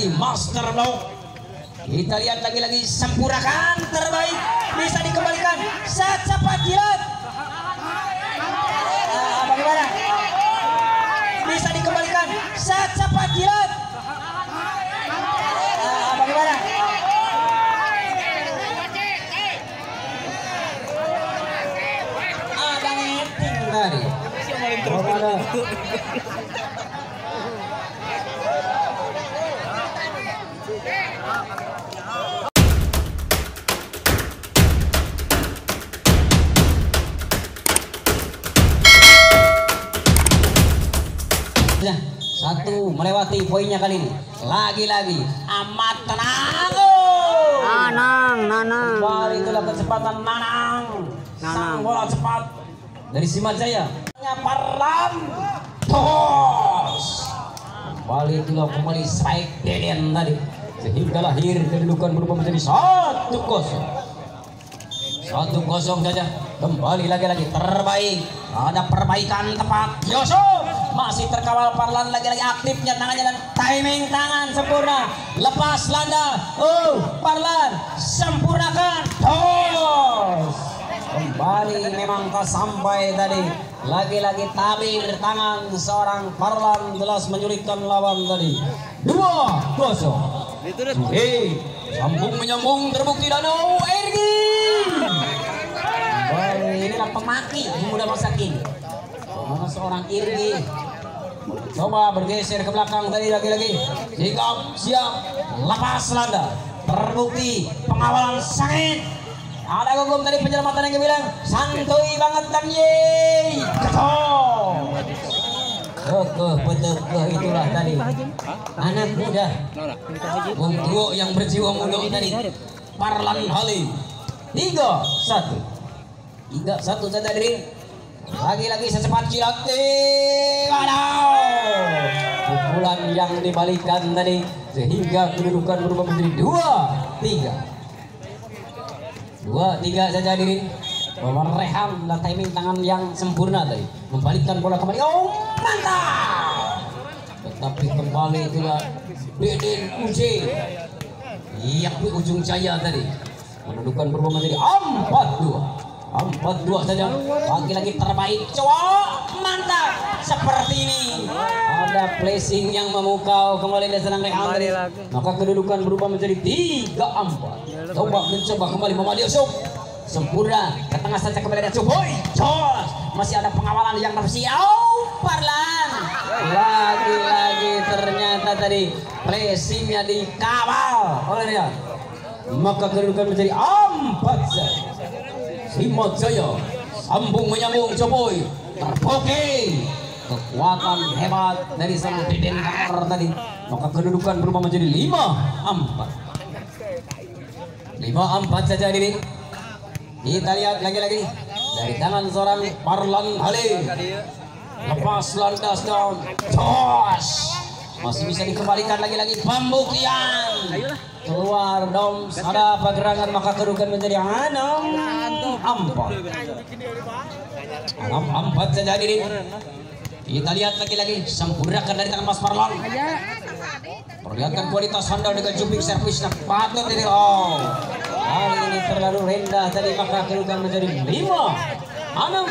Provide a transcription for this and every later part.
Master Block. Kita lihat lagi-lagi sempurnakan terbaik. Bisa dikembalikan. Set cepat kilat Ah, bagaimana? Bisa dikembalikan. Set cepat kilat Ah, bagaimana? Ada ngeting tadi Ya, satu melewati poinnya kali ini. Lagi-lagi amat tenang. Oh. Nanang, nanang. Kembali itulah kecepatan Nanang. Sang Nanang. bola cepat dari Simat Jaya. Parlam. Tos. Kembali itulah kembali strike Deden tadi. Sehingga lahir kedudukan berubah menjadi satu kosong. Satu kosong saja. Kembali lagi-lagi terbaik. Ada perbaikan tepat. Yosuf masih terkawal Parlan lagi-lagi aktifnya tangannya dan timing tangan sempurna. Lepas landa. Oh, Parlan sempurnakan. Tos. Kembali memang tak sampai tadi. Lagi-lagi tabir tangan seorang Parlan jelas menyulitkan lawan tadi. Dua kosong. Hei, sambung menyambung terbukti danau Ergi. Kembali inilah pemaki muda masa kini. Seorang Irgi. Coba bergeser ke belakang tadi lagi-lagi. Sikap siap, lepas landa. Terbukti pengawalan sangat. Ada gugum tadi penyelamatan yang bilang santuy banget dan yeay. Ketong. Kekeh petekeh itulah tadi. Anak muda. Tua yang berjiwa muda tadi. Parlan Halim. Tiga satu. Tiga satu saja diri. Lagi-lagi secepat kilat. Waduh. Pukulan yang dibalikan tadi sehingga kedudukan berubah menjadi dua tiga. Dua tiga saja diri. Wawan Rehan dan timing tangan yang sempurna tadi membalikkan bola kembali. Oh mantap! Tetapi kembali itulah Deden Uji. Iya, ujung jaya tadi. Kedudukan berubah menjadi empat dua. Empat dua saja. Lagi-lagi terbaik cowok. Mantap. Seperti ini. Ada placing yang memukau kembali dari senang tadi. Maka kedudukan berubah menjadi tiga empat. Coba mencoba kembali Muhammad Yusuf. Sempurna. Ke tengah saja kembali ada Boy. Jos. Masih ada pengawalan yang tersiau. Parlan. Lagi-lagi ternyata tadi placingnya dikawal oleh dia. Maka kedudukan menjadi empat saja. Simot Jaya sambung menyambung Jokowi terpoke. Kekuatan hebat dari sang Deden Kamar tadi. Maka kedudukan berubah menjadi lima empat. Lima empat saja ini. Kita lihat lagi-lagi. Dari tangan seorang Parlan Halim. Lepas landas down Josh masih bisa dikembalikan lagi-lagi. Pembuktian keluar dom ada pergerakan maka kedudukan menjadi enam empat. Enam empat saja diri kita lihat lagi-lagi. Sempurnakan dari tangan Mas Parlan perlihatkan kualitas handal dengan jumping servis nah patut ini. Oh. Kali ini terlalu rendah tadi maka kedudukan menjadi lima. Enam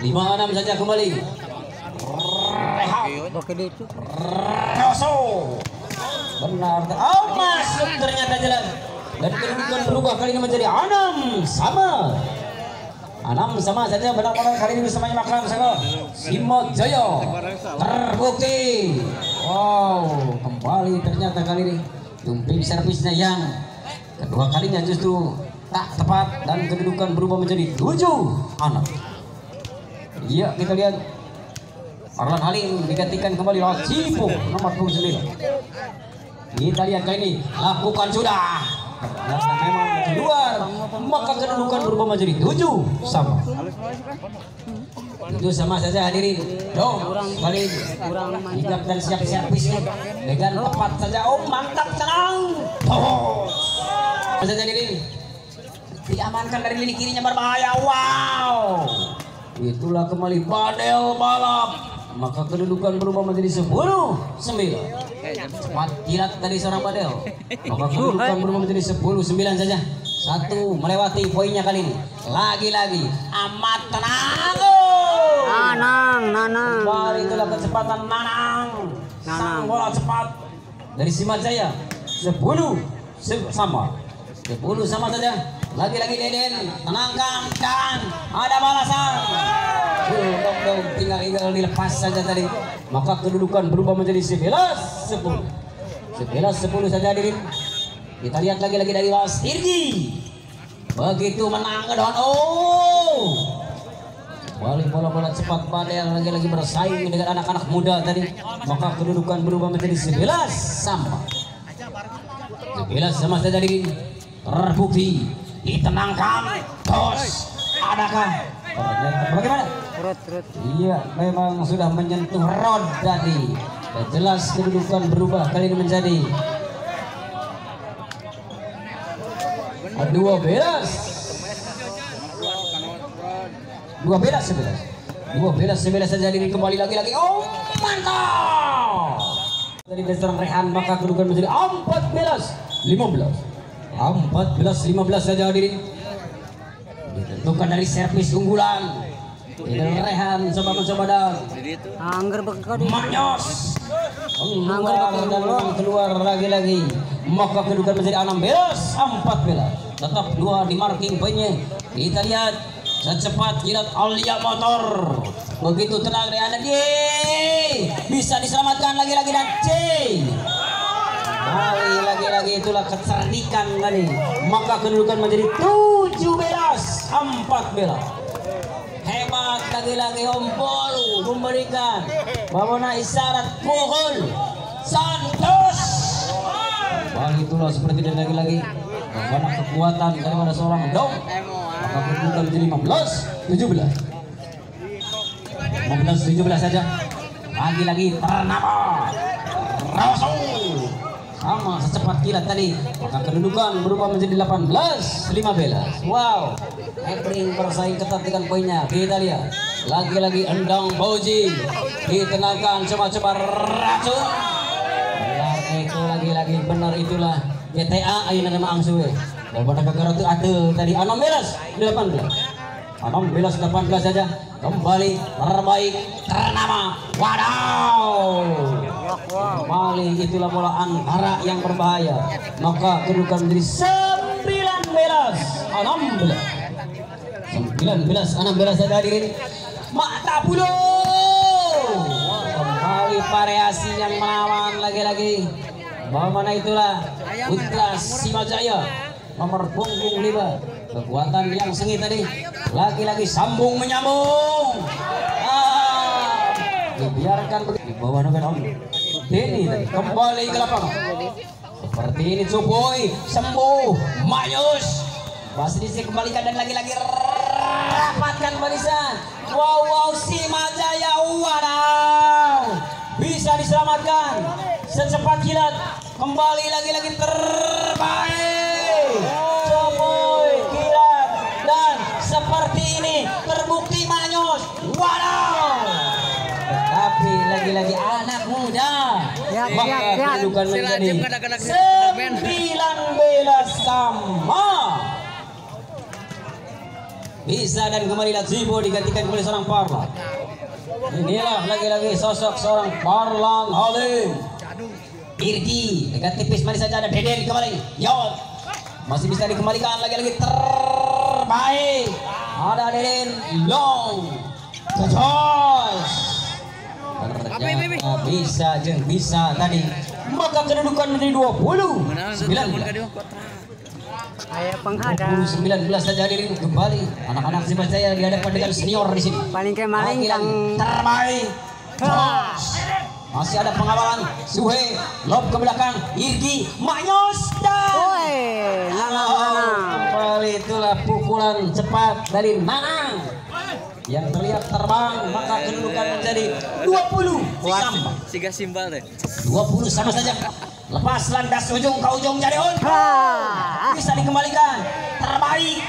lima enam saja kembali Rehat. Roso benar. Oh masuk. Ternyata jalan. Dan kedudukan berubah kali ini menjadi enam sama. Enam sama saja benar-benar kali ini bisa makan sama Simot Jaya terbukti. Wow kembali ternyata kali ini. Jumping servisnya yang kedua kalinya justru tak tepat dan kedudukan berubah menjadi tujuh enam iya kita lihat Arlan Halim digantikan kembali oleh Cipo nomor 29 kita lihat kali ini lakukan sudah. Ternyata memang keluar maka kedudukan berubah menjadi tujuh sama. Itu sama saja hadirin. Dong kali sigap dan siap servisnya dengan tepat saja. Oh mantap tenang. Oh saja hadirin. Diamankan dari lini kirinya berbahaya. Wow. Itulah kembali badel balap maka kedudukan berubah menjadi 10 9 cepat kilat dari seorang Badel. Maka kedudukan berubah menjadi 10 9 saja. Satu melewati poinnya kali ini. Lagi-lagi amat tenang. Nanang, nanang. kembali itulah kecepatan Nanang. Sang bola cepat. Dari Simajaya 10 se- sama. 10 sama saja lagi-lagi Deden tenangkan dan ada balasan. Dong dong tinggal tinggal dilepas saja tadi. Maka kedudukan berubah menjadi 11 10 11 10 saja Deden. Kita lihat lagi-lagi dari Was Irgi. Begitu menang ke depan oh! Balik bola-bola cepat Badel lagi-lagi bersaing dengan anak-anak muda tadi. Maka kedudukan berubah menjadi 11 sama. 11 sama saja di terbukti ditenangkan. Tos, adakah? Bagaimana? Perut, perut. Iya, memang sudah menyentuh rod tadi. Dan jelas kedudukan berubah kali ini menjadi 12 dua belas sebelas dua belas sebelas saja diri kembali lagi lagi oh mantap dari dasar Rehan maka kedudukan menjadi empat belas lima belas empat belas lima belas saja diri ditentukan dari servis unggulan. Dari Rehan coba mencoba dan Angger bekal di. Manyos. Keluar dan keluar lagi-lagi. Maka kedudukan menjadi 16 14 tetap dua di marking poinnya. Kita lihat secepat kilat Alia Motor. Begitu tenang Ye bisa diselamatkan lagi-lagi dan C Kali lagi-lagi itulah kecerdikan tadi. Maka kedudukan menjadi 17 14 hebat lagi-lagi Om Polu memberikan Bawona isyarat pukul Santos. Kembali itulah seperti dan lagi-lagi. Bagaimana kekuatan daripada seorang dong. Maka kedudukan menjadi 15 17 15 17 saja. Lagi-lagi Ternama. Rasul sama secepat kilat tadi. Maka kedudukan berubah menjadi 18 15 wow. Ebring bersaing ketat dengan poinnya. Kita lihat. Lagi-lagi endang Boji ditenangkan coba-coba racun. Benar itu lagi-lagi benar itulah. GTA ayo nama angsu daripada kegara itu ada tadi. 16 18 16 18 saja. Kembali terbaik ternama. Wadaw kembali itulah bola antara yang berbahaya. Maka kedudukan menjadi 19 16 19 16 saja hadirin mata bulu kembali variasi yang melawan lagi-lagi. Mana itulah? Putra Simajaya nomor punggung 5 kekuatan yang sengit tadi. Lagi-lagi sambung menyambung. Ah, dibiarkan di bawah Om Tadi kembali ke lapangan seperti ini Cuboy sembuh Mayus. Masih dikembalikan dan lagi-lagi rapatkan barisan. Wow wow si Majaya wadaw bisa diselamatkan. Secepat kilat. Kembali lagi-lagi terbaik. Coboy kilat. Dan seperti ini terbukti wadaw tapi lagi-lagi anak muda. Ya, maka ya, ya. kedudukan Si menjadi Ben. 19 sama. Bisa dan kembali Lazibo digantikan oleh seorang Parlan. Inilah lagi-lagi sosok seorang Parlan Halim. Irgi dekat tipis manis saja ada Deden kembali. Yot masih bisa dikembalikan lagi-lagi. Terbaik. Ada Deden Long. Joyce ternyata bisa jeng bisa. Tadi maka kedudukan menjadi 20 Menang 19 19 Ayah penghadap. 19 saja hadirin kembali. Anak-anak si Jaya dihadapkan dengan senior di sini. Paling Lagi-lagi yang terbaik. Masih ada pengawalan. Suhe lob ke belakang. Irgi Manyos dan Woi, kembali itulah pukulan cepat dari Nanang yang terlihat terbang maka kedudukan menjadi 20 sama Siga simbal deh. 20 sama saja. Lepas landas ujung ke ujung jadi on. Bisa dikembalikan. Terbaik.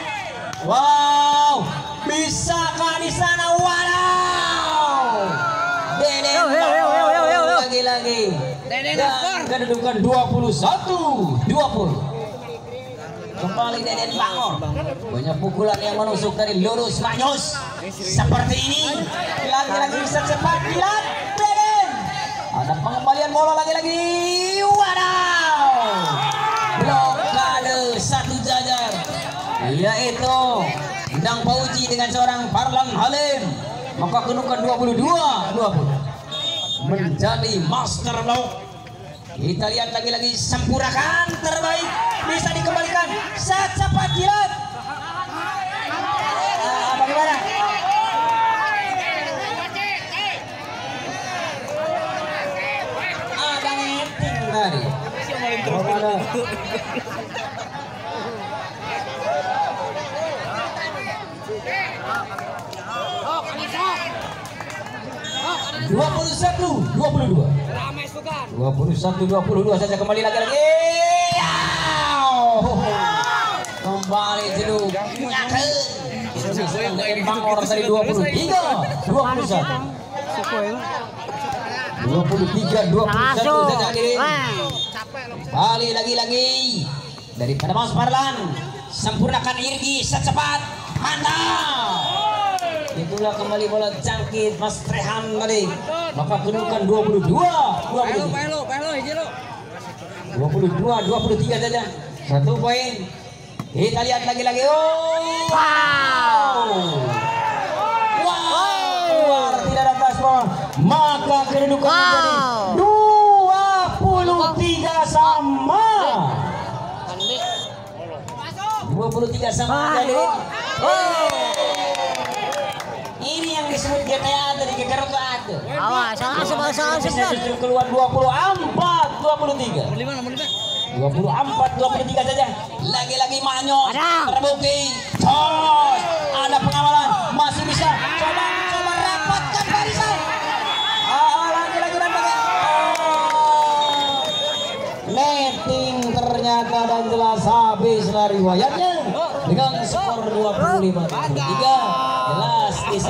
Wow. Bisakah di sana? Wow yo. lagi-lagi. Dan kedudukan 21 20. Kembali Deden Bangor. Banyak pukulan yang menusuk dari lurus Manyus. Seperti ini. Lagi-lagi bisa cepat lihat Deden. Ada pengembalian bola lagi-lagi. Wadaw. Blokade satu jajar. Yaitu Endang Pauji dengan seorang Parlan Halim. Maka kedudukan 22 20 menjadi master block. Kita lihat lagi-lagi sempurakan terbaik bisa dikembalikan. saat cepat jilat. Nah, bagaimana? Ada yang tinggal. 21 22 ramai sukan 21 22 saja kembali lagi lagi. Iya. Kembali dulu yang orang tadi 23 21 23 21 saja hadirin. Kembali lagi-lagi daripada Mas Parlan sempurnakan irgi secepat. Mantap itulah kembali bola jangkit Mas Rehan tadi. Maka kedudukan 22 Pelo, 23 pelo, pelo, hiji lo. 22 23 saja. Satu poin. Kita lihat lagi-lagi. Oh! Wow! Wow! Tidak ada paspor maka kedudukan menjadi Wow. 23 sama. 23 sama jadi oh. ini yang disebut GTA dari Gegarot ada Awas, awas, awas, awas, justru keluar 24 23 Nomor lima, nomor lima. 24 23 saja lagi-lagi Manyo terbukti Tos ada pengawalan masih bisa coba coba rapatkan barisan ah lagi-lagi nampaknya oh. netting ternyata dan jelas habis lah riwayatnya dengan skor 25 23 jelas bisa